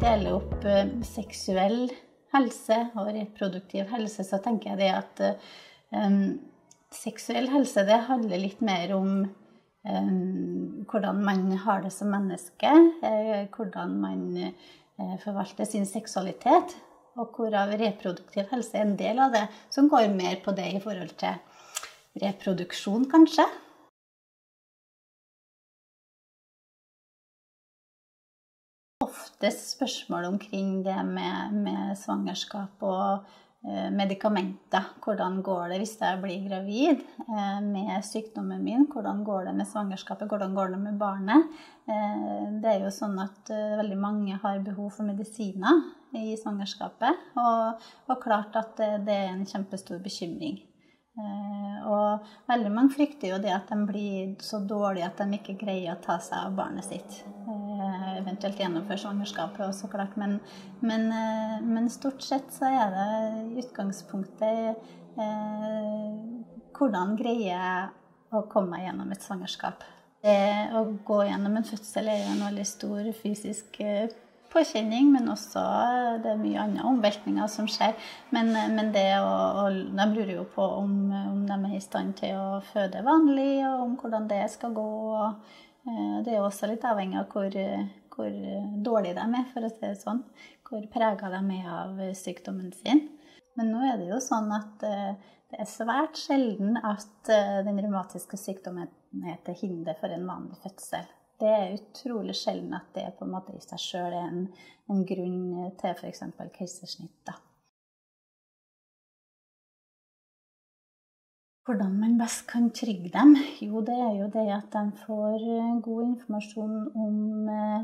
deler opp eh, seksuell helse og reproduktiv helse, så tenker jeg det at um, seksuell helse det handler litt mer om hvordan man har det som menneske, uh, hvordan man forvalter sin seksualitet, og hvorav reproduktiv helse er en del av det, som går mer på det i forhold til reproduksjon, kanskje. Oftest spørsmål omkring det med, med svangerskap og eh, medikamenter. Hvordan går det hvis jeg blir gravid eh, med sykdommen min? Hvordan går det med svangerskapet? Hvordan går det med barnet? Eh, det er jo sånn at eh, veldig mange har behov for medisiner i svangerskapet. Og, og klart at det, det, er en kjempestor bekymring. Eh, og veldig mange frykter jo det at de blir så dårlige at de ikke greier å ta seg av barnet sitt. Eh, eventuelt gjennomføre svangerskapet så klart. Men, men, eh, men, stort sett så er det utgangspunktet eh, hvordan greier jeg å komme meg gjennom et svangerskap. Det å gå gjennom en fødsel er jo en veldig stor fysisk eh, påkjenning, men også eh, det er mye andre omveltninger som skjer. Men, men det å, og de lurer jo på om, om, de er i stand til å føde vanlig, og om hvordan det skal gå. Det er også litt avhengig av hvor, hvor dårlige de er, for å si det sånn. Hvor prega de er av sykdommen sin. Men nå er det jo sånn at eh, det er svært sjelden at eh, den revmatiske sykdommen er til hinder for en vanlig fødsel. Det er utrolig sjelden at det på en måte i seg sjøl er en, en, grunn til f.eks. keisersnitt. Hvordan man best kan trygge dem? Jo, det er jo det at de får eh, god informasjon om Eh,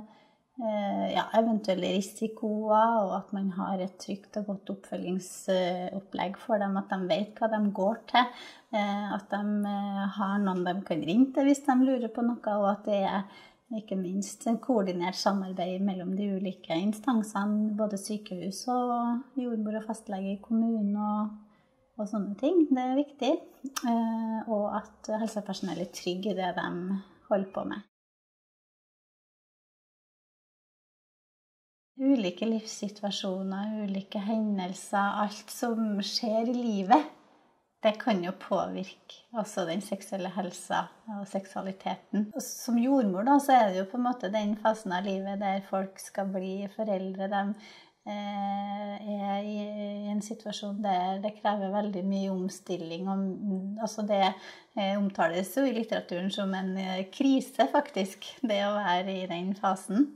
ja, eventuelle risikoer, og at man har et trygt og godt oppfølgingsopplegg for dem. At de vet hva de går til. Eh, at de eh, har noen de kan ringe til hvis de lurer på noe. Og at det er ikke minst koordinert samarbeid mellom de ulike instansene. Både sykehus og jordmor og fastlege i kommunen og, og, sånne ting. Det er viktig. Og at helsepersonell er trygge i det de holder på med. Ulike livssituasjoner, ulike hendelser, alt som skjer i livet, det kan jo påvirke også den seksuelle helsa og seksualiteten. Og som jordmor da, så er det jo på en måte den fasen av livet der folk skal bli foreldre. De eh, er i, en situasjon der det krever veldig mye omstilling. Og, altså det eh, omtales jo i litteraturen som en eh, krise, faktisk, det å være i den fasen.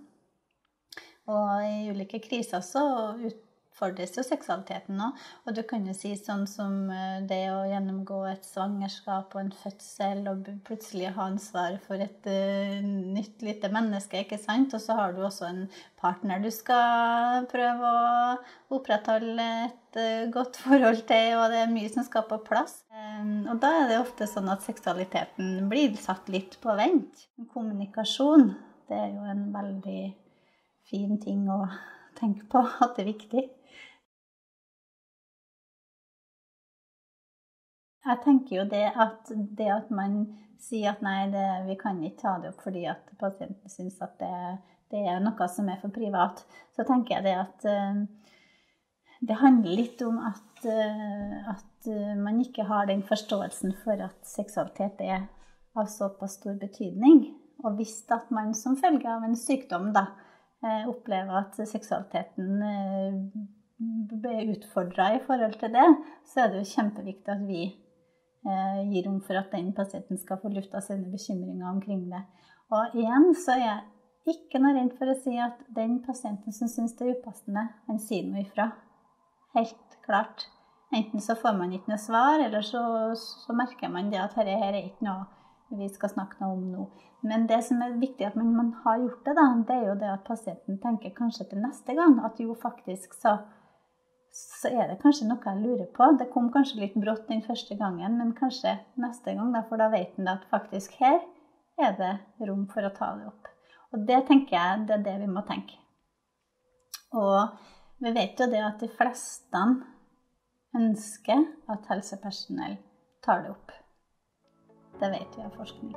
Og i ulike kriser så utfordres jo seksualiteten nå. Og du kan jo si sånn som eh, det å gjennomgå et svangerskap og en fødsel og plutselig ha ansvar for et uh, nytt lite menneske, ikke sant? Og så har du også en partner du skal prøve å opprettholde et uh, godt forhold til, og det er mye som skal på plass. Og da er det ofte sånn at seksualiteten blir satt litt på vent. Kommunikasjon, det er jo en veldig fin ting å tenke på, at det er viktig. Jeg tenker jo det at det at man sier at nei, det, vi kan ikke ta det opp fordi at pasienten syns at det, det, er noe som er for privat, så tenker jeg det at uh, det handler litt om at, uh, at uh, man ikke har den forståelsen for at seksualitet er av såpass stor betydning. Og hvis at man som følge av en sykdom da, Eh, opplever at seksualiteten eh, blir utfordra i forhold til det, så er det jo kjempeviktig at vi eh, gir rom for at den pasienten skal få lufta sine bekymringer omkring det. Og igjen så er jeg ikke noe redd for å si at den pasienten som syns det er upassende, han sier noe ifra. Helt klart. Enten så får man ikke noe svar, eller så, så merker man det at dette her er ikke noe vi skal snakke noe om nå. Men det som er viktig at man, man har gjort det, da, det er jo det at pasienten tenker kanskje til neste gang at jo, faktisk så, så er det kanskje noe jeg lurer på. Det kom kanskje litt brått den første gangen, men kanskje neste gang, da, for da vet en at faktisk her er det rom for å ta det opp. Og det tenker jeg det er det vi må tenke. Og vi vet jo det at de fleste ønsker at helsepersonell tar det opp. Det vet vi av forskning.